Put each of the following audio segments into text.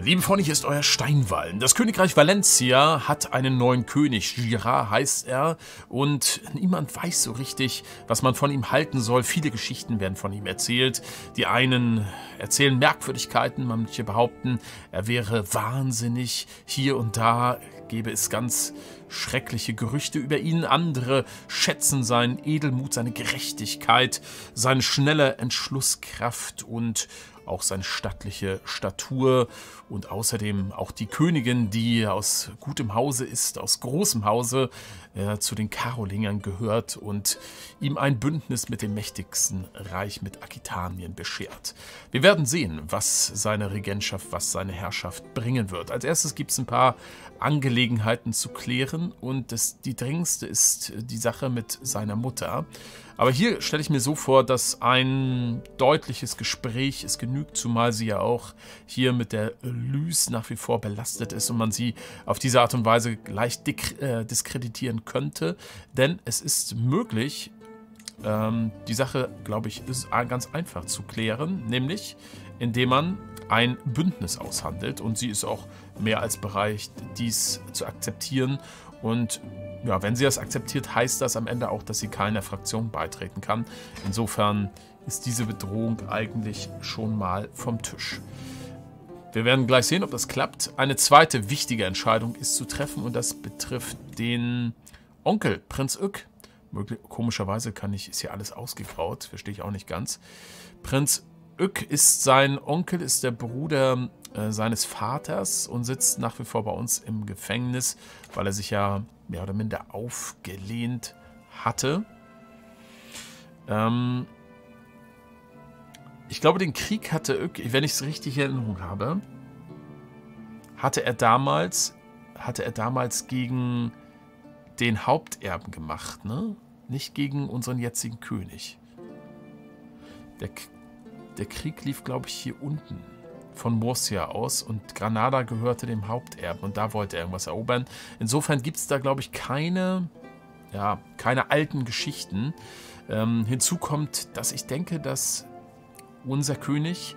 Liebe Freunde, hier ist euer Steinwallen. Das Königreich Valencia hat einen neuen König. Girard heißt er. Und niemand weiß so richtig, was man von ihm halten soll. Viele Geschichten werden von ihm erzählt. Die einen erzählen Merkwürdigkeiten, manche behaupten, er wäre wahnsinnig. Hier und da gäbe es ganz schreckliche Gerüchte über ihn. Andere schätzen seinen Edelmut, seine Gerechtigkeit, seine schnelle Entschlusskraft und auch seine stattliche Statur und außerdem auch die Königin, die aus gutem Hause ist, aus großem Hause, äh, zu den Karolingern gehört und ihm ein Bündnis mit dem mächtigsten Reich mit Aquitanien beschert. Wir werden sehen, was seine Regentschaft, was seine Herrschaft bringen wird. Als erstes gibt es ein paar Angelegenheiten zu klären und das, die dringendste ist die Sache mit seiner Mutter. Aber hier stelle ich mir so vor, dass ein deutliches Gespräch es genügt, zumal sie ja auch hier mit der Lys nach wie vor belastet ist und man sie auf diese Art und Weise leicht äh, diskreditieren könnte. Denn es ist möglich, ähm, die Sache, glaube ich, ist ganz einfach zu klären, nämlich indem man ein Bündnis aushandelt und sie ist auch mehr als bereit, dies zu akzeptieren und ja, wenn sie das akzeptiert, heißt das am Ende auch, dass sie keiner Fraktion beitreten kann. Insofern ist diese Bedrohung eigentlich schon mal vom Tisch. Wir werden gleich sehen, ob das klappt. Eine zweite wichtige Entscheidung ist zu treffen und das betrifft den Onkel, Prinz Ük. Komischerweise kann ich, ist hier alles ausgegraut, verstehe ich auch nicht ganz. Prinz Ük ist sein Onkel, ist der Bruder äh, seines Vaters und sitzt nach wie vor bei uns im Gefängnis, weil er sich ja mehr oder minder aufgelehnt hatte. Ähm ich glaube, den Krieg hatte wenn ich es richtig in Erinnerung habe, hatte er damals, hatte er damals gegen den Haupterben gemacht, ne? Nicht gegen unseren jetzigen König. Der, der Krieg lief, glaube ich, hier unten von Murcia aus und Granada gehörte dem Haupterben und da wollte er irgendwas erobern. Insofern gibt es da, glaube ich, keine, ja, keine alten Geschichten. Ähm, hinzu kommt, dass ich denke, dass unser König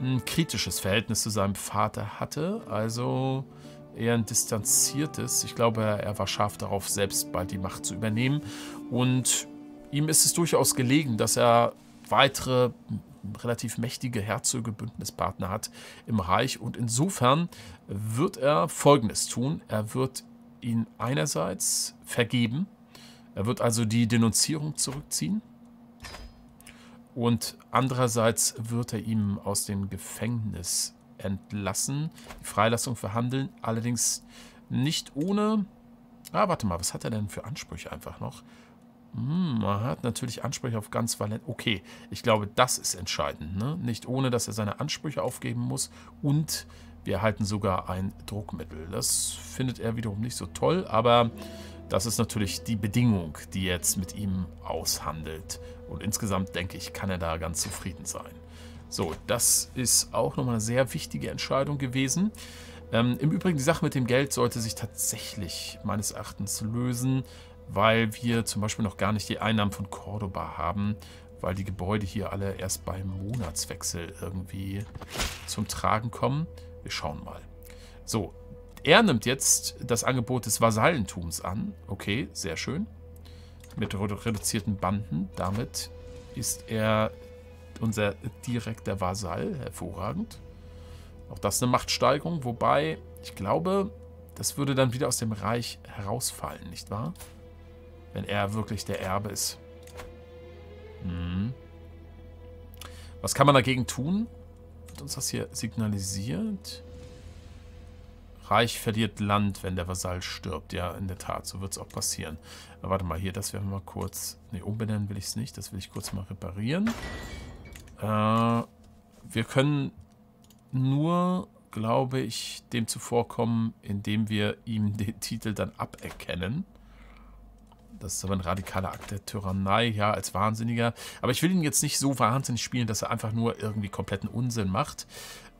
ein kritisches Verhältnis zu seinem Vater hatte, also eher ein distanziertes. Ich glaube, er war scharf darauf, selbst bald die Macht zu übernehmen und ihm ist es durchaus gelegen, dass er weitere relativ mächtige Herzöge, Bündnispartner hat im Reich. Und insofern wird er Folgendes tun. Er wird ihn einerseits vergeben. Er wird also die Denunzierung zurückziehen. Und andererseits wird er ihm aus dem Gefängnis entlassen, die Freilassung verhandeln, allerdings nicht ohne... Ah, warte mal, was hat er denn für Ansprüche einfach noch? Hm, man hat natürlich Ansprüche auf ganz Valent. Okay, ich glaube, das ist entscheidend. Ne? Nicht ohne, dass er seine Ansprüche aufgeben muss. Und wir erhalten sogar ein Druckmittel. Das findet er wiederum nicht so toll, aber das ist natürlich die Bedingung, die er jetzt mit ihm aushandelt. Und insgesamt denke ich, kann er da ganz zufrieden sein. So, das ist auch nochmal eine sehr wichtige Entscheidung gewesen. Ähm, Im Übrigen, die Sache mit dem Geld sollte sich tatsächlich meines Erachtens lösen weil wir zum Beispiel noch gar nicht die Einnahmen von Cordoba haben, weil die Gebäude hier alle erst beim Monatswechsel irgendwie zum Tragen kommen. Wir schauen mal. So, er nimmt jetzt das Angebot des Vasallentums an. Okay, sehr schön. Mit reduzierten Banden. Damit ist er unser direkter Vasall. Hervorragend. Auch das eine Machtsteigerung, wobei ich glaube, das würde dann wieder aus dem Reich herausfallen, nicht wahr? Wenn er wirklich der Erbe ist. Hm. Was kann man dagegen tun? Wird uns das hier signalisiert? Reich verliert Land, wenn der Vasall stirbt. Ja, in der Tat, so wird es auch passieren. Aber warte mal, hier, das werden wir mal kurz... Ne, umbenennen will ich es nicht. Das will ich kurz mal reparieren. Äh, wir können nur, glaube ich, dem zuvorkommen, indem wir ihm den Titel dann aberkennen. Das ist aber ein radikaler Akt der Tyrannei, ja, als Wahnsinniger. Aber ich will ihn jetzt nicht so wahnsinnig spielen, dass er einfach nur irgendwie kompletten Unsinn macht,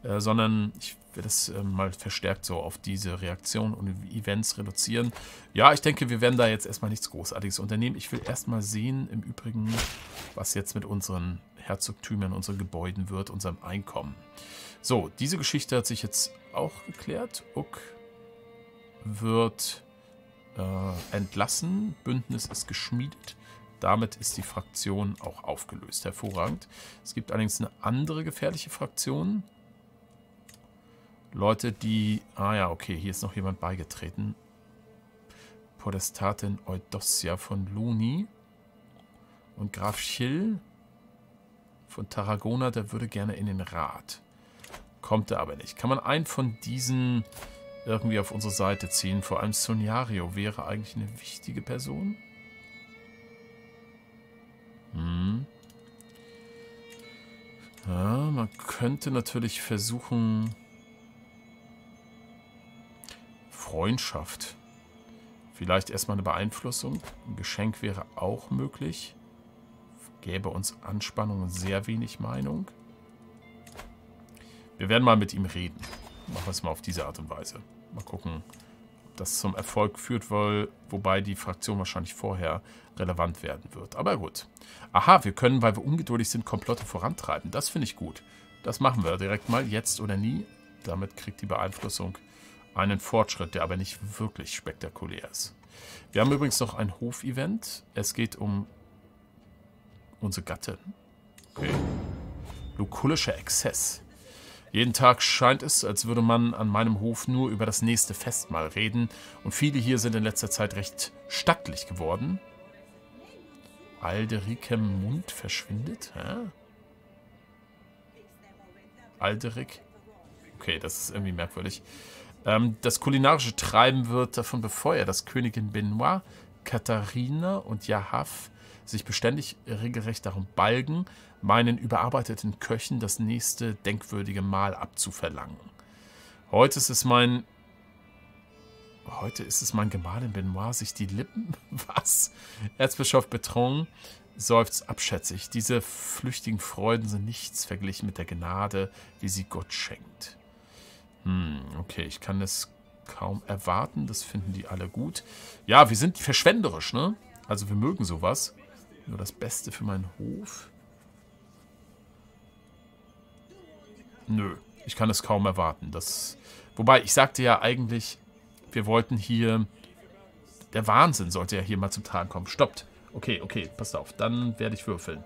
äh, sondern ich will das äh, mal verstärkt so auf diese Reaktion und Events reduzieren. Ja, ich denke, wir werden da jetzt erstmal nichts Großartiges unternehmen. Ich will erstmal sehen, im Übrigen, was jetzt mit unseren Herzogtümern, unseren Gebäuden wird, unserem Einkommen. So, diese Geschichte hat sich jetzt auch geklärt. Uck wird äh, entlassen. Bündnis ist geschmiedet. Damit ist die Fraktion auch aufgelöst. Hervorragend. Es gibt allerdings eine andere gefährliche Fraktion. Leute, die... Ah ja, okay, hier ist noch jemand beigetreten. Podestatin Eudossia von Luni. Und Graf Schill von Tarragona, der würde gerne in den Rat. Kommt er aber nicht. Kann man einen von diesen irgendwie auf unsere Seite ziehen? Vor allem Soniario wäre eigentlich eine wichtige Person. Hm. Ja, man könnte natürlich versuchen... Freundschaft. Vielleicht erstmal eine Beeinflussung. Ein Geschenk wäre auch möglich. Gäbe uns Anspannung und sehr wenig Meinung. Wir werden mal mit ihm reden. Machen wir es mal auf diese Art und Weise. Mal gucken, ob das zum Erfolg führt, weil, wobei die Fraktion wahrscheinlich vorher relevant werden wird. Aber gut. Aha, wir können, weil wir ungeduldig sind, Komplotte vorantreiben. Das finde ich gut. Das machen wir direkt mal, jetzt oder nie. Damit kriegt die Beeinflussung einen Fortschritt, der aber nicht wirklich spektakulär ist. Wir haben übrigens noch ein Hofevent. Es geht um unsere Gattin. Okay. Lukullischer Exzess. Jeden Tag scheint es, als würde man an meinem Hof nur über das nächste Festmahl reden und viele hier sind in letzter Zeit recht stattlich geworden. Alderikem Mund verschwindet? Hä? Alderik? Okay, das ist irgendwie merkwürdig. Ähm, das kulinarische Treiben wird davon befeuert, dass Königin Benoit, Katharina und Jahav sich beständig regelrecht darum balgen, meinen überarbeiteten Köchen das nächste denkwürdige Mahl abzuverlangen. Heute ist es mein... Heute ist es mein Gemahlin Benoit, sich die Lippen... Was? Erzbischof Betron seufzt abschätzig. Diese flüchtigen Freuden sind nichts verglichen mit der Gnade, wie sie Gott schenkt. Hm, okay, ich kann es kaum erwarten. Das finden die alle gut. Ja, wir sind verschwenderisch, ne? Also wir mögen sowas. Nur das Beste für meinen Hof. Nö, ich kann es kaum erwarten. Das, wobei, ich sagte ja eigentlich, wir wollten hier... Der Wahnsinn sollte ja hier mal zum Tragen kommen. Stoppt. Okay, okay, passt auf. Dann werde ich würfeln.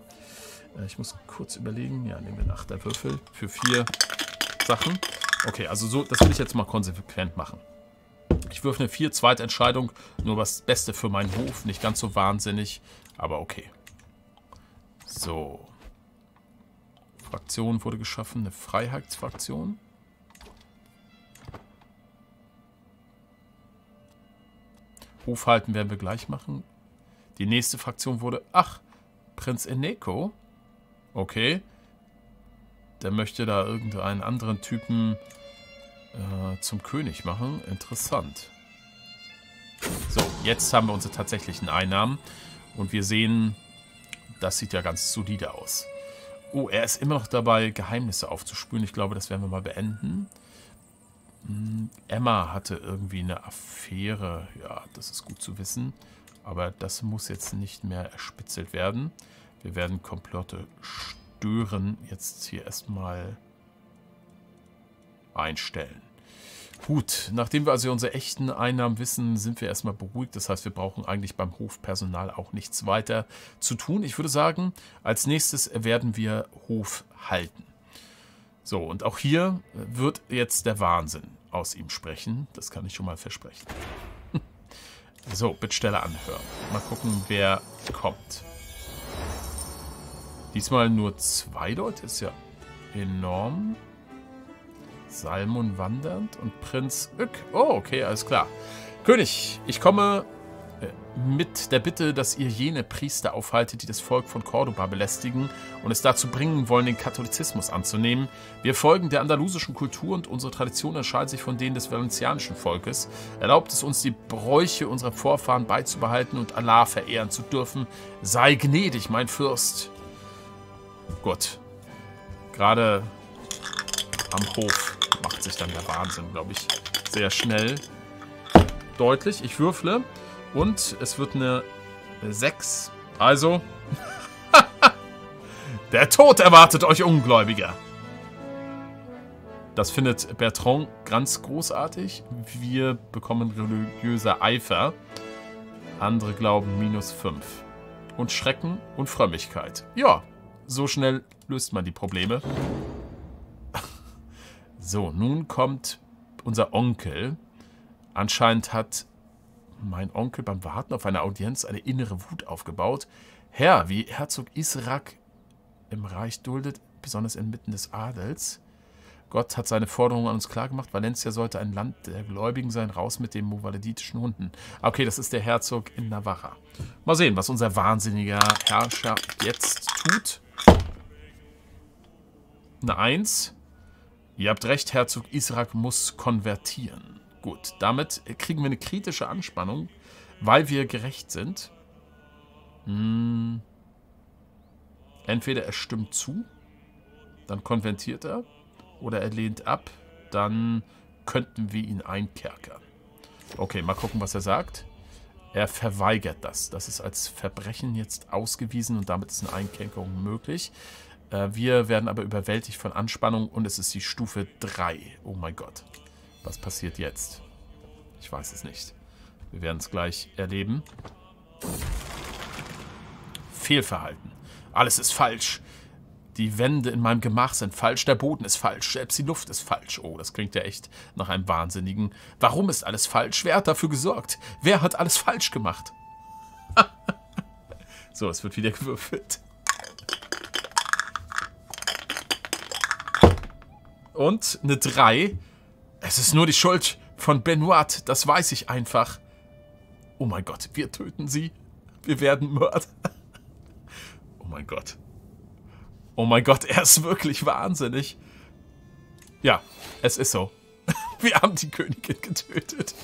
Äh, ich muss kurz überlegen. Ja, nehmen wir nach der Würfel für vier Sachen. Okay, also so, das will ich jetzt mal konsequent machen. Ich würfe eine 4, zweite Entscheidung. Nur das Beste für meinen Hof. Nicht ganz so wahnsinnig, aber okay. So. Fraktion wurde geschaffen, eine Freiheitsfraktion. Hofhalten werden wir gleich machen. Die nächste Fraktion wurde... Ach, Prinz Eneko. Okay. Der möchte da irgendeinen anderen Typen äh, zum König machen. Interessant. So, jetzt haben wir unsere tatsächlichen Einnahmen. Und wir sehen, das sieht ja ganz solide aus. Oh, er ist immer noch dabei, Geheimnisse aufzuspüren. Ich glaube, das werden wir mal beenden. Hm, Emma hatte irgendwie eine Affäre. Ja, das ist gut zu wissen. Aber das muss jetzt nicht mehr erspitzelt werden. Wir werden Komplotte stören. Jetzt hier erstmal einstellen. Gut, nachdem wir also unsere echten Einnahmen wissen, sind wir erstmal beruhigt. Das heißt, wir brauchen eigentlich beim Hofpersonal auch nichts weiter zu tun. Ich würde sagen, als nächstes werden wir Hof halten. So, und auch hier wird jetzt der Wahnsinn aus ihm sprechen. Das kann ich schon mal versprechen. so, Bittsteller anhören. Mal gucken, wer kommt. Diesmal nur zwei Leute, ist ja enorm. Salmon wandernd und Prinz Ück. Oh, okay, alles klar. König, ich komme äh, mit der Bitte, dass ihr jene Priester aufhaltet, die das Volk von Cordoba belästigen und es dazu bringen wollen, den Katholizismus anzunehmen. Wir folgen der andalusischen Kultur und unsere Tradition unterscheidet sich von denen des valencianischen Volkes. Erlaubt es uns, die Bräuche unserer Vorfahren beizubehalten und Allah verehren zu dürfen. Sei gnädig, mein Fürst. Gut. Gerade am Hof macht sich dann der Wahnsinn, glaube ich, sehr schnell deutlich. Ich würfle und es wird eine 6. Also, der Tod erwartet euch Ungläubiger. Das findet Bertrand ganz großartig. Wir bekommen religiöser Eifer. Andere glauben minus 5. Und Schrecken und Frömmigkeit. Ja, so schnell löst man die Probleme. So, nun kommt unser Onkel. Anscheinend hat mein Onkel beim Warten auf eine Audienz eine innere Wut aufgebaut. Herr, wie Herzog Israk im Reich duldet, besonders inmitten des Adels. Gott hat seine Forderungen an uns klargemacht. Valencia sollte ein Land der Gläubigen sein, raus mit den movaleditischen Hunden. Okay, das ist der Herzog in Navarra. Mal sehen, was unser wahnsinniger Herrscher jetzt tut. Eine Eins. Ihr habt recht, Herzog Israk muss konvertieren. Gut, damit kriegen wir eine kritische Anspannung, weil wir gerecht sind. Hm. Entweder er stimmt zu, dann konvertiert er oder er lehnt ab, dann könnten wir ihn einkerkern. Okay, mal gucken, was er sagt. Er verweigert das. Das ist als Verbrechen jetzt ausgewiesen und damit ist eine Einkerkerung möglich. Äh, wir werden aber überwältigt von Anspannung und es ist die Stufe 3. Oh mein Gott. Was passiert jetzt? Ich weiß es nicht. Wir werden es gleich erleben. Fehlverhalten. Alles ist falsch. Die Wände in meinem Gemach sind falsch, der Boden ist falsch, selbst die Luft ist falsch. Oh, das klingt ja echt nach einem Wahnsinnigen. Warum ist alles falsch? Wer hat dafür gesorgt? Wer hat alles falsch gemacht? so, es wird wieder gewürfelt. Und eine 3. Es ist nur die Schuld von Benoit, das weiß ich einfach. Oh mein Gott, wir töten sie. Wir werden Mörder. Oh mein Gott. Oh mein Gott, er ist wirklich wahnsinnig. Ja, es ist so. Wir haben die Königin getötet.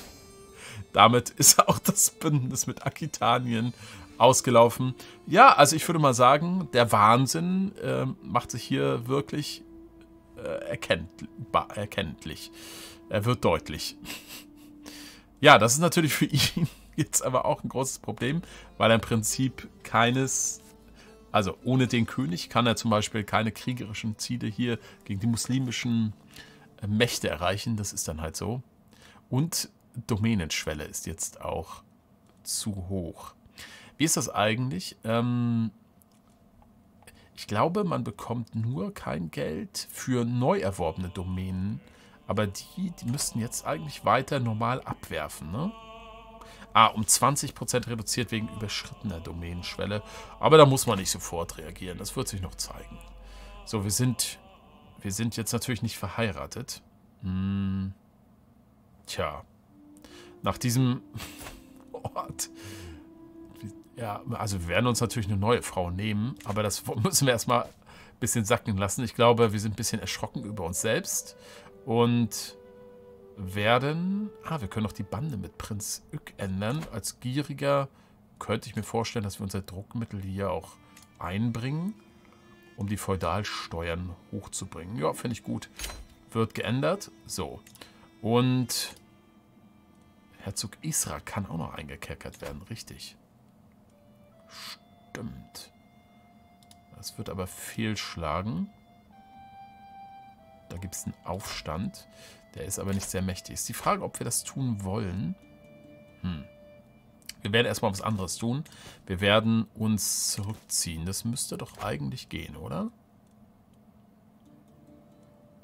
Damit ist auch das Bündnis mit Aquitanien ausgelaufen. Ja, also ich würde mal sagen, der Wahnsinn äh, macht sich hier wirklich äh, erkenntlich. Er wird deutlich. ja, das ist natürlich für ihn jetzt aber auch ein großes Problem, weil er im Prinzip keines also ohne den König kann er zum Beispiel keine kriegerischen Ziele hier gegen die muslimischen äh, Mächte erreichen. Das ist dann halt so. Und Domänenschwelle ist jetzt auch zu hoch. Wie ist das eigentlich? Ähm, ich glaube, man bekommt nur kein Geld für neu erworbene Domänen. Aber die, die müssten jetzt eigentlich weiter normal abwerfen, ne? Ah, um 20% reduziert wegen überschrittener Domänenschwelle. Aber da muss man nicht sofort reagieren. Das wird sich noch zeigen. So, wir sind, wir sind jetzt natürlich nicht verheiratet. Hm. Tja. Nach diesem Ort. Ja, also wir werden uns natürlich eine neue Frau nehmen. Aber das müssen wir erstmal ein bisschen sacken lassen. Ich glaube, wir sind ein bisschen erschrocken über uns selbst. Und werden... Ah, wir können noch die Bande mit Prinz Ück ändern. Als Gieriger könnte ich mir vorstellen, dass wir unser Druckmittel hier auch einbringen, um die Feudalsteuern hochzubringen. Ja, finde ich gut. Wird geändert. So. Und Herzog Isra kann auch noch eingekerkert werden. Richtig. Stimmt. Das wird aber fehlschlagen. Da gibt es einen Aufstand. Der ist aber nicht sehr mächtig. Ist die Frage, ob wir das tun wollen. Hm. Wir werden erstmal was anderes tun. Wir werden uns zurückziehen. Das müsste doch eigentlich gehen, oder?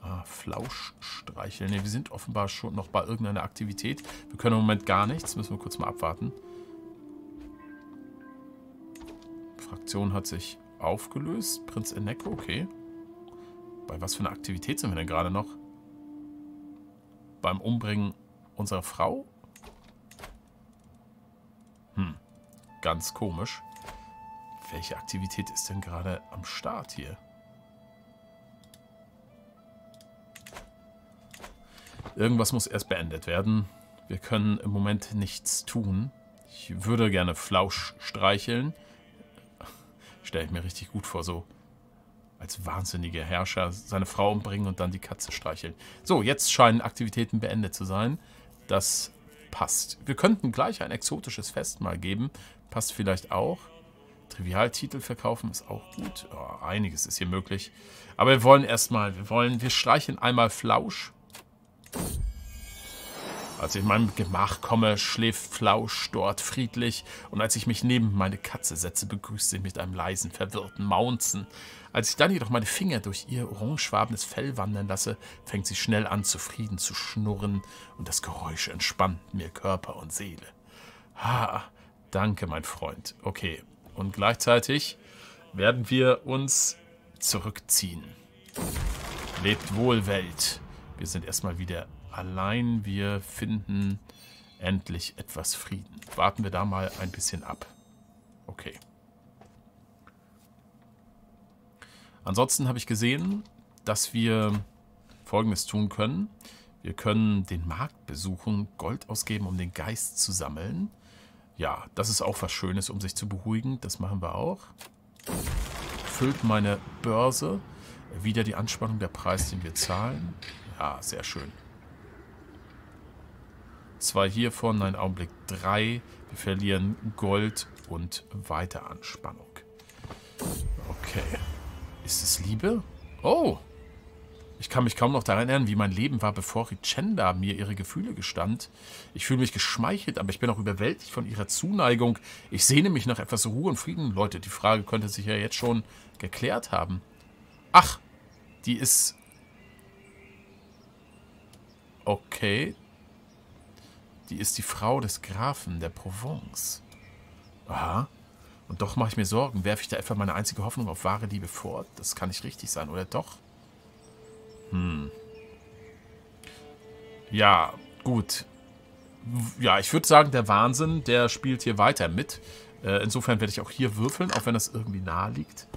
Ah, Flausch streicheln. Ne, wir sind offenbar schon noch bei irgendeiner Aktivität. Wir können im Moment gar nichts. Müssen wir kurz mal abwarten. Fraktion hat sich aufgelöst. Prinz Eneko, okay. Bei was für einer Aktivität sind wir denn gerade noch? beim Umbringen unserer Frau? Hm, ganz komisch. Welche Aktivität ist denn gerade am Start hier? Irgendwas muss erst beendet werden. Wir können im Moment nichts tun. Ich würde gerne Flausch streicheln. Stelle ich mir richtig gut vor, so als wahnsinniger Herrscher seine Frau umbringen und dann die Katze streicheln. So, jetzt scheinen Aktivitäten beendet zu sein. Das passt. Wir könnten gleich ein exotisches Fest mal geben. Passt vielleicht auch. Trivialtitel verkaufen ist auch gut. Oh, einiges ist hier möglich. Aber wir wollen erstmal, wir wollen, wir streichen einmal Flausch. Als ich in meinem Gemach komme, schläft Flausch dort friedlich, und als ich mich neben meine Katze setze, begrüßt sie mit einem leisen, verwirrten Maunzen. Als ich dann jedoch meine Finger durch ihr orangefarbenes Fell wandern lasse, fängt sie schnell an, zufrieden zu schnurren, und das Geräusch entspannt mir Körper und Seele. Ha, danke, mein Freund. Okay, und gleichzeitig werden wir uns zurückziehen. Lebt wohl, Welt. Wir sind erstmal wieder allein. Wir finden endlich etwas Frieden. Warten wir da mal ein bisschen ab. Okay. Ansonsten habe ich gesehen, dass wir Folgendes tun können. Wir können den Markt besuchen, Gold ausgeben, um den Geist zu sammeln. Ja, das ist auch was Schönes, um sich zu beruhigen. Das machen wir auch. Füllt meine Börse. Wieder die Anspannung der Preis, den wir zahlen. Ja, sehr schön. Zwei hiervon, ein Augenblick drei. Wir verlieren Gold und weiter Anspannung. Okay. Ist es Liebe? Oh! Ich kann mich kaum noch daran erinnern, wie mein Leben war, bevor Richenda mir ihre Gefühle gestand. Ich fühle mich geschmeichelt, aber ich bin auch überwältigt von ihrer Zuneigung. Ich sehne mich nach etwas Ruhe und Frieden. Leute, die Frage könnte sich ja jetzt schon geklärt haben. Ach, die ist... Okay. Die ist die Frau des Grafen der Provence. Aha. Und doch mache ich mir Sorgen. Werfe ich da etwa meine einzige Hoffnung auf wahre Liebe fort? Das kann nicht richtig sein, oder doch? Hm. Ja, gut. Ja, ich würde sagen, der Wahnsinn, der spielt hier weiter mit. Äh, insofern werde ich auch hier würfeln, auch wenn das irgendwie nahe liegt.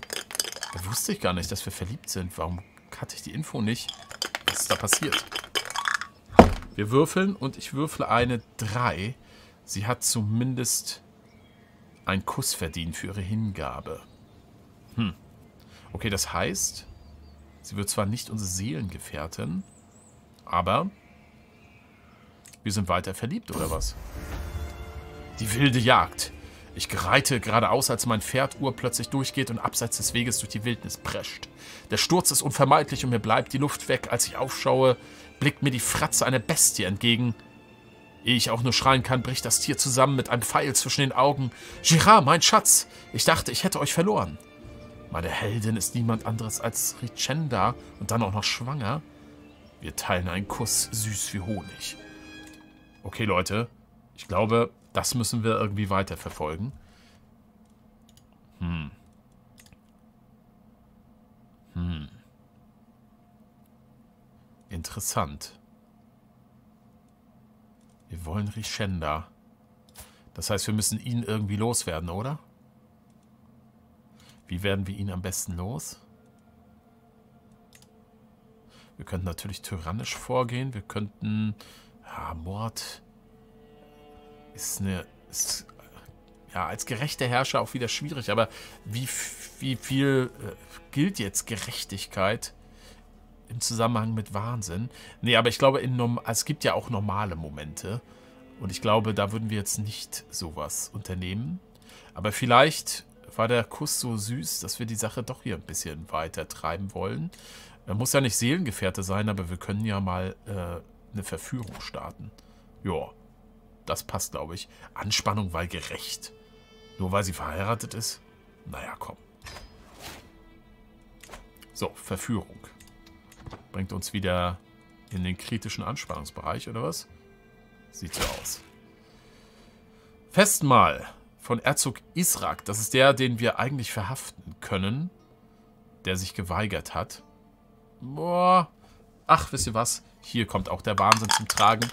Da wusste ich gar nicht, dass wir verliebt sind. Warum hatte ich die Info nicht? Was ist da passiert? Wir würfeln und ich würfle eine 3. Sie hat zumindest einen Kuss verdient für ihre Hingabe. Hm. Okay, das heißt, Sie wird zwar nicht unsere Seelengefährtin, aber wir sind weiter verliebt, oder was? Die wilde Jagd. Ich reite geradeaus, als mein Pferd urplötzlich durchgeht und abseits des Weges durch die Wildnis prescht. Der Sturz ist unvermeidlich und mir bleibt die Luft weg. Als ich aufschaue, blickt mir die Fratze einer Bestie entgegen. Ehe ich auch nur schreien kann, bricht das Tier zusammen mit einem Pfeil zwischen den Augen. Girard, mein Schatz! Ich dachte, ich hätte euch verloren. Meine Heldin ist niemand anderes als Richenda und dann auch noch schwanger. Wir teilen einen Kuss süß wie Honig. Okay, Leute. Ich glaube, das müssen wir irgendwie weiterverfolgen. Hm. Hm. Interessant. Wir wollen Richenda. Das heißt, wir müssen ihn irgendwie loswerden, oder? Wie werden wir ihn am besten los? Wir könnten natürlich tyrannisch vorgehen. Wir könnten... Ja, Mord ist eine... Ist, ja, als gerechter Herrscher auch wieder schwierig. Aber wie, wie viel äh, gilt jetzt Gerechtigkeit im Zusammenhang mit Wahnsinn? Nee, aber ich glaube, in, es gibt ja auch normale Momente. Und ich glaube, da würden wir jetzt nicht sowas unternehmen. Aber vielleicht war der Kuss so süß, dass wir die Sache doch hier ein bisschen weiter treiben wollen. Er muss ja nicht Seelengefährte sein, aber wir können ja mal äh, eine Verführung starten. Ja, das passt, glaube ich. Anspannung, weil gerecht. Nur weil sie verheiratet ist? Naja, komm. So, Verführung. Bringt uns wieder in den kritischen Anspannungsbereich, oder was? Sieht so aus. Festmahl von Erzog Israk. Das ist der, den wir eigentlich verhaften können. Der sich geweigert hat. Boah. Ach, wisst ihr was? Hier kommt auch der Wahnsinn zum Tragen.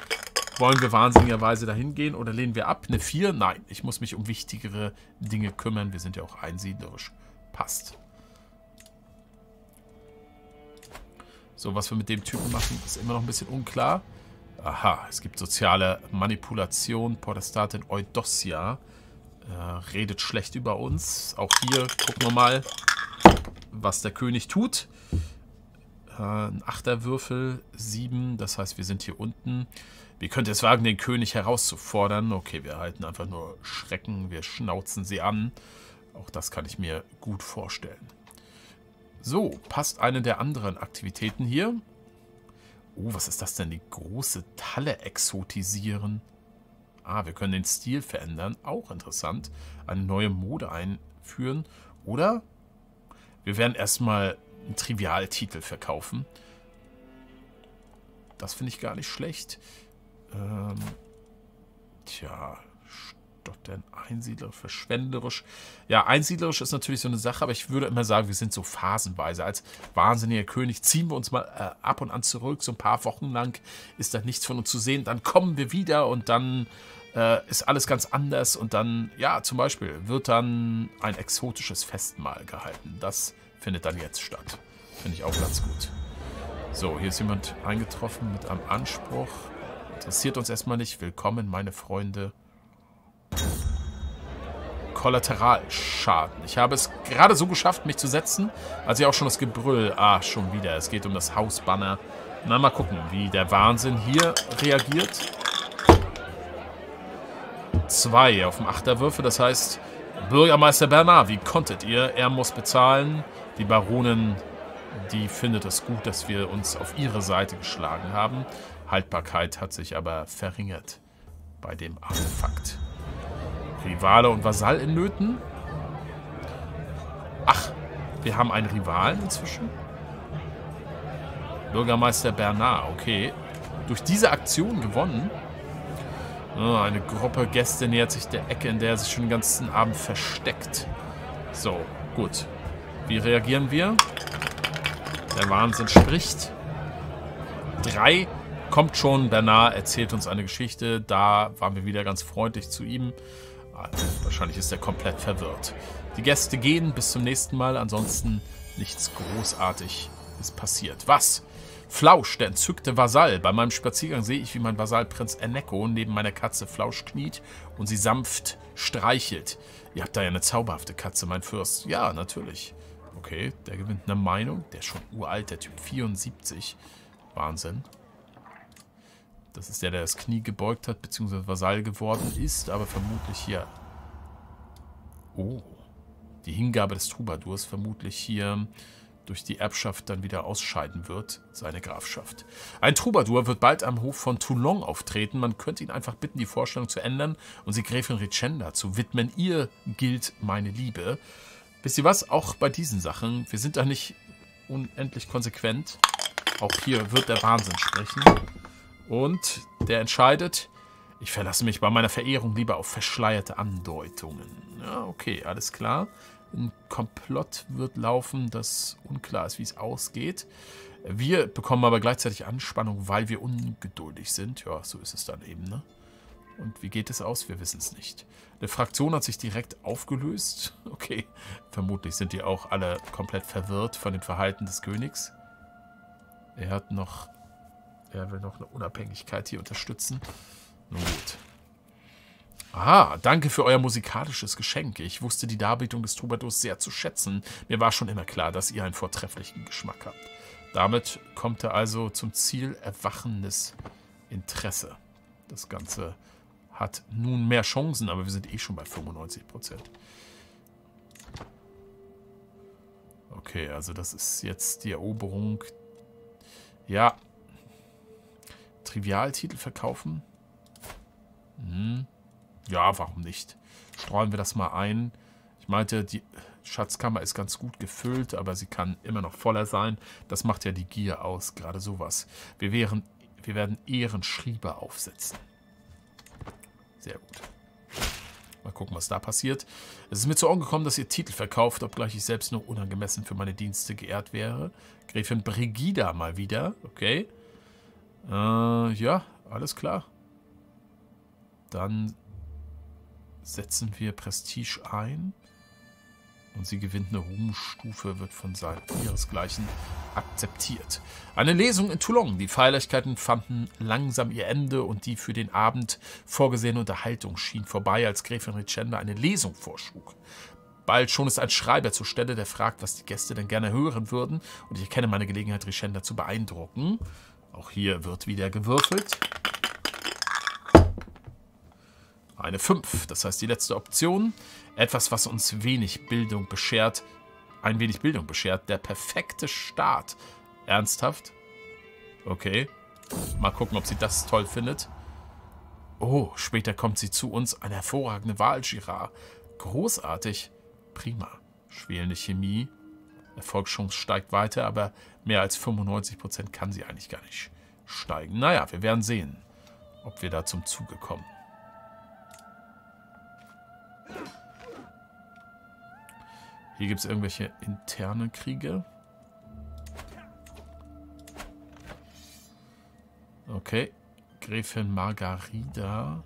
Wollen wir wahnsinnigerweise dahin gehen oder lehnen wir ab? Eine 4? Nein, ich muss mich um wichtigere Dinge kümmern. Wir sind ja auch einsiedlerisch. Passt. So, was wir mit dem Typen machen, ist immer noch ein bisschen unklar. Aha, es gibt soziale Manipulation. Protestatin Eudossia äh, redet schlecht über uns. Auch hier gucken wir mal, was der König tut. Äh, ein Achterwürfel, sieben. Das heißt, wir sind hier unten. Wie könnte es wagen, den König herauszufordern? Okay, wir halten einfach nur Schrecken. Wir schnauzen sie an. Auch das kann ich mir gut vorstellen. So, passt eine der anderen Aktivitäten hier. Oh, was ist das denn? Die große Talle exotisieren. Ah, wir können den Stil verändern. Auch interessant. Eine neue Mode einführen. Oder wir werden erstmal einen Trivialtitel verkaufen. Das finde ich gar nicht schlecht. Ähm, tja, denn einsiedlerisch, verschwenderisch. Ja, einsiedlerisch ist natürlich so eine Sache, aber ich würde immer sagen, wir sind so phasenweise. Als wahnsinniger König ziehen wir uns mal äh, ab und an zurück. So ein paar Wochen lang ist da nichts von uns zu sehen. Dann kommen wir wieder und dann äh, ist alles ganz anders. Und dann, ja, zum Beispiel wird dann ein exotisches Festmahl gehalten. Das findet dann jetzt statt. Finde ich auch ganz gut. So, hier ist jemand eingetroffen mit einem Anspruch. Interessiert uns erstmal nicht. Willkommen, meine Freunde. Kollateralschaden. Ich habe es gerade so geschafft, mich zu setzen, als ich auch schon das Gebrüll... Ah, schon wieder. Es geht um das Hausbanner. Na, mal gucken, wie der Wahnsinn hier reagiert. Zwei auf dem Achterwürfel. Das heißt, Bürgermeister Bernard, wie konntet ihr? Er muss bezahlen. Die Baronin, die findet es gut, dass wir uns auf ihre Seite geschlagen haben. Haltbarkeit hat sich aber verringert bei dem Artefakt. Rivale und Vasall in Nöten. Ach, wir haben einen Rivalen inzwischen. Bürgermeister Bernard, okay. Durch diese Aktion gewonnen. Oh, eine Gruppe Gäste nähert sich der Ecke, in der er sich schon den ganzen Abend versteckt. So, gut. Wie reagieren wir? Der Wahnsinn spricht. Drei kommt schon. Bernard erzählt uns eine Geschichte. Da waren wir wieder ganz freundlich zu ihm. Wahrscheinlich ist er komplett verwirrt. Die Gäste gehen bis zum nächsten Mal, ansonsten nichts großartig ist passiert. Was? Flausch, der entzückte Vasall. Bei meinem Spaziergang sehe ich, wie mein Vasall Prinz Eneko neben meiner Katze Flausch kniet und sie sanft streichelt. Ihr habt da ja eine zauberhafte Katze, mein Fürst. Ja, natürlich. Okay, der gewinnt eine Meinung. Der ist schon uralt, der Typ 74. Wahnsinn. Das ist der, der das Knie gebeugt hat, beziehungsweise Vasall geworden ist, aber vermutlich hier... Oh. Die Hingabe des Troubadours vermutlich hier durch die Erbschaft dann wieder ausscheiden wird, seine Grafschaft. Ein Troubadour wird bald am Hof von Toulon auftreten. Man könnte ihn einfach bitten, die Vorstellung zu ändern und sie Gräfin Ricenda zu widmen. Ihr gilt meine Liebe. Wisst ihr was? Auch bei diesen Sachen, wir sind da nicht unendlich konsequent. Auch hier wird der Wahnsinn sprechen. Und der entscheidet, ich verlasse mich bei meiner Verehrung lieber auf verschleierte Andeutungen. Ja, okay, alles klar. Ein Komplott wird laufen, das unklar ist, wie es ausgeht. Wir bekommen aber gleichzeitig Anspannung, weil wir ungeduldig sind. Ja, so ist es dann eben, ne? Und wie geht es aus? Wir wissen es nicht. Eine Fraktion hat sich direkt aufgelöst. Okay, vermutlich sind die auch alle komplett verwirrt von dem Verhalten des Königs. Er hat noch er will noch eine Unabhängigkeit hier unterstützen. Nun gut. Aha, danke für euer musikalisches Geschenk. Ich wusste die Darbietung des Troubadours sehr zu schätzen. Mir war schon immer klar, dass ihr einen vortrefflichen Geschmack habt. Damit kommt er also zum Ziel erwachendes Interesse. Das Ganze hat nun mehr Chancen, aber wir sind eh schon bei 95%. Okay, also das ist jetzt die Eroberung. Ja, Trivialtitel verkaufen? Hm. Ja, warum nicht? Streuen wir das mal ein. Ich meinte, die Schatzkammer ist ganz gut gefüllt, aber sie kann immer noch voller sein. Das macht ja die Gier aus, gerade sowas. Wir, wären, wir werden Ehrenschriebe aufsetzen. Sehr gut. Mal gucken, was da passiert. Es ist mir zu Ohren gekommen, dass ihr Titel verkauft, obgleich ich selbst nur unangemessen für meine Dienste geehrt wäre. Gräfin Brigida mal wieder, okay. Äh, ja, alles klar. Dann setzen wir Prestige ein. Und sie gewinnt eine Ruhmstufe, wird von ihresgleichen akzeptiert. Eine Lesung in Toulon. Die Feierlichkeiten fanden langsam ihr Ende und die für den Abend vorgesehene Unterhaltung schien vorbei, als Gräfin Ricenda eine Lesung vorschlug. Bald schon ist ein Schreiber zur Stelle, der fragt, was die Gäste denn gerne hören würden. Und ich erkenne meine Gelegenheit, Ricenda zu beeindrucken. Auch hier wird wieder gewürfelt. Eine 5, das heißt die letzte Option. Etwas, was uns wenig Bildung beschert. Ein wenig Bildung beschert. Der perfekte Start. Ernsthaft? Okay. Mal gucken, ob sie das toll findet. Oh, später kommt sie zu uns. Eine hervorragende Wahl, Girard. Großartig. Prima. Schwelende Chemie. Erfolgschance steigt weiter, aber mehr als 95% kann sie eigentlich gar nicht steigen. Naja, wir werden sehen, ob wir da zum Zuge kommen. Hier gibt es irgendwelche interne Kriege. Okay. Gräfin Margarida.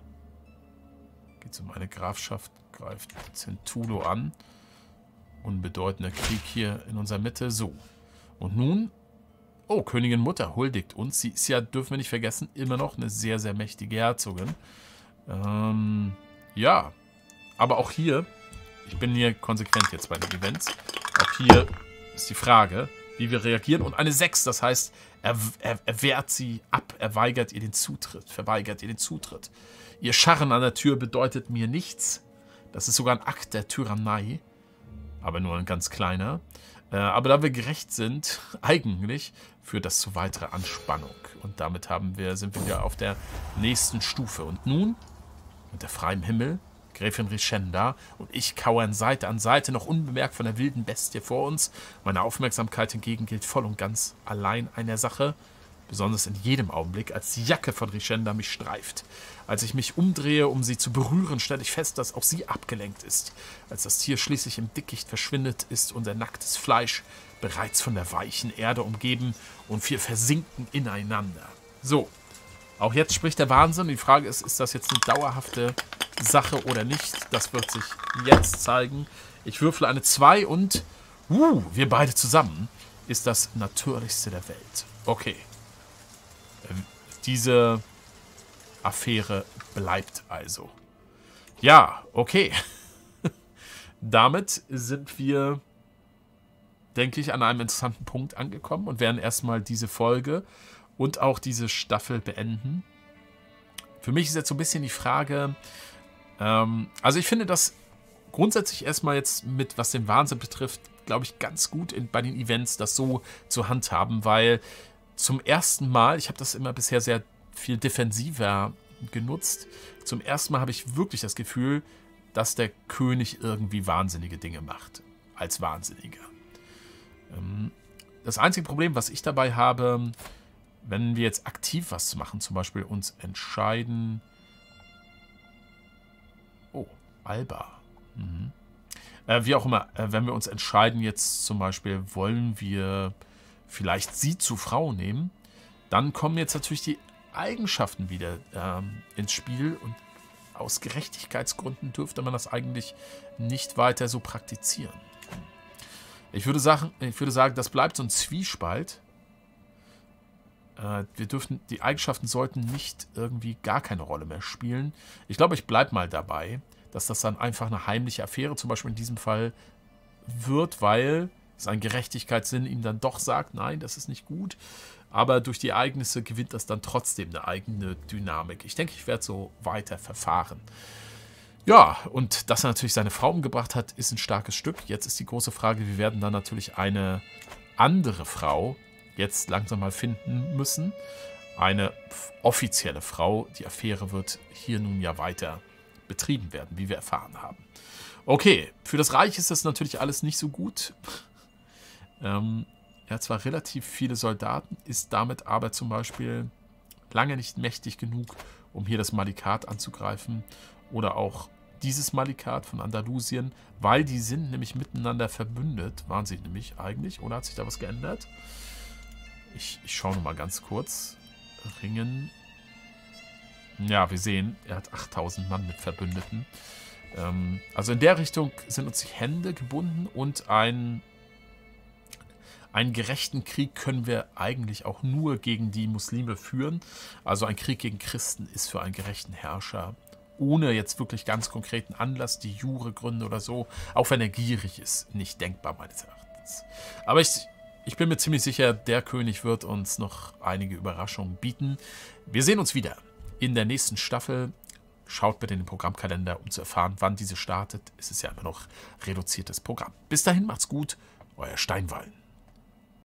Geht um eine Grafschaft, greift Centulo an. Unbedeutender Krieg hier in unserer Mitte. So. Und nun... Oh, Königin Mutter huldigt uns. Sie ist ja, dürfen wir nicht vergessen, immer noch eine sehr, sehr mächtige Herzogin. Ähm, ja. Aber auch hier, ich bin hier konsequent jetzt bei den Events. Auch hier ist die Frage, wie wir reagieren. Und eine 6, das heißt, er, er, er wehrt sie ab, er weigert ihr den Zutritt, verweigert ihr den Zutritt. Ihr Scharren an der Tür bedeutet mir nichts. Das ist sogar ein Akt der Tyrannei aber nur ein ganz kleiner. Äh, aber da wir gerecht sind, eigentlich, führt das zu weiterer Anspannung. Und damit haben wir, sind wir wieder auf der nächsten Stufe. Und nun, unter freiem Himmel, Gräfin Richenda und ich kauern Seite an Seite, noch unbemerkt von der wilden Bestie vor uns. Meine Aufmerksamkeit hingegen gilt voll und ganz allein einer Sache, besonders in jedem Augenblick, als die Jacke von Richenda mich streift. Als ich mich umdrehe, um sie zu berühren, stelle ich fest, dass auch sie abgelenkt ist. Als das Tier schließlich im Dickicht verschwindet, ist unser nacktes Fleisch bereits von der weichen Erde umgeben und wir versinken ineinander. So, auch jetzt spricht der Wahnsinn. Die Frage ist, ist das jetzt eine dauerhafte Sache oder nicht? Das wird sich jetzt zeigen. Ich würfle eine 2 und uh, wir beide zusammen ist das Natürlichste der Welt. Okay. Ähm, diese Affäre bleibt also. Ja, okay. Damit sind wir, denke ich, an einem interessanten Punkt angekommen und werden erstmal diese Folge und auch diese Staffel beenden. Für mich ist jetzt so ein bisschen die Frage, ähm, also ich finde das grundsätzlich erstmal jetzt mit, was den Wahnsinn betrifft, glaube ich, ganz gut in, bei den Events, das so zu handhaben, weil zum ersten Mal, ich habe das immer bisher sehr viel defensiver genutzt. Zum ersten Mal habe ich wirklich das Gefühl, dass der König irgendwie wahnsinnige Dinge macht. Als Wahnsinniger. Ähm, das einzige Problem, was ich dabei habe, wenn wir jetzt aktiv was machen, zum Beispiel uns entscheiden... Oh, Alba. Mhm. Äh, wie auch immer, äh, wenn wir uns entscheiden, jetzt zum Beispiel, wollen wir vielleicht sie zu Frau nehmen, dann kommen jetzt natürlich die Eigenschaften wieder ähm, ins Spiel und aus Gerechtigkeitsgründen dürfte man das eigentlich nicht weiter so praktizieren. Ich würde sagen, ich würde sagen das bleibt so ein Zwiespalt. Äh, wir dürften, die Eigenschaften sollten nicht irgendwie gar keine Rolle mehr spielen. Ich glaube, ich bleibe mal dabei, dass das dann einfach eine heimliche Affäre, zum Beispiel in diesem Fall, wird, weil sein Gerechtigkeitssinn ihm dann doch sagt, nein, das ist nicht gut. Aber durch die Ereignisse gewinnt das dann trotzdem eine eigene Dynamik. Ich denke, ich werde so weiter verfahren. Ja, und dass er natürlich seine Frau umgebracht hat, ist ein starkes Stück. Jetzt ist die große Frage, wir werden dann natürlich eine andere Frau jetzt langsam mal finden müssen. Eine offizielle Frau. Die Affäre wird hier nun ja weiter betrieben werden, wie wir erfahren haben. Okay, für das Reich ist das natürlich alles nicht so gut. Ähm, er hat zwar relativ viele Soldaten, ist damit aber zum Beispiel lange nicht mächtig genug, um hier das Malikat anzugreifen. Oder auch dieses Malikat von Andalusien, weil die sind nämlich miteinander verbündet. Waren sie nämlich eigentlich? Oder hat sich da was geändert? Ich, ich schaue nochmal ganz kurz. Ringen. Ja, wir sehen, er hat 8000 Mann mit Verbündeten. Ähm, also in der Richtung sind uns die Hände gebunden und ein einen gerechten Krieg können wir eigentlich auch nur gegen die Muslime führen. Also ein Krieg gegen Christen ist für einen gerechten Herrscher ohne jetzt wirklich ganz konkreten Anlass, die Juregründe oder so, auch wenn er gierig ist, nicht denkbar meines Erachtens. Aber ich, ich bin mir ziemlich sicher, der König wird uns noch einige Überraschungen bieten. Wir sehen uns wieder in der nächsten Staffel. Schaut bitte in den Programmkalender, um zu erfahren, wann diese startet. Es ist ja immer noch reduziertes Programm. Bis dahin macht's gut, euer Steinwallen.